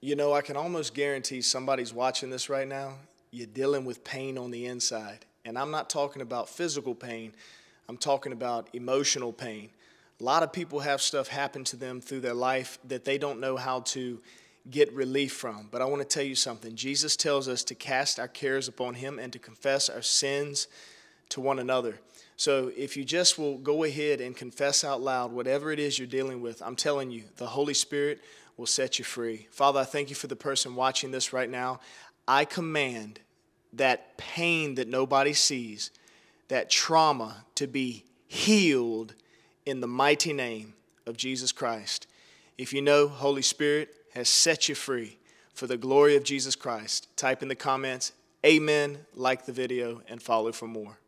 You know, I can almost guarantee somebody's watching this right now. You're dealing with pain on the inside. And I'm not talking about physical pain, I'm talking about emotional pain. A lot of people have stuff happen to them through their life that they don't know how to get relief from. But I want to tell you something. Jesus tells us to cast our cares upon Him and to confess our sins to one another. So if you just will go ahead and confess out loud whatever it is you're dealing with, I'm telling you, the Holy Spirit will set you free. Father, I thank you for the person watching this right now. I command that pain that nobody sees, that trauma to be healed in the mighty name of Jesus Christ. If you know Holy Spirit has set you free for the glory of Jesus Christ, type in the comments, Amen, like the video, and follow for more.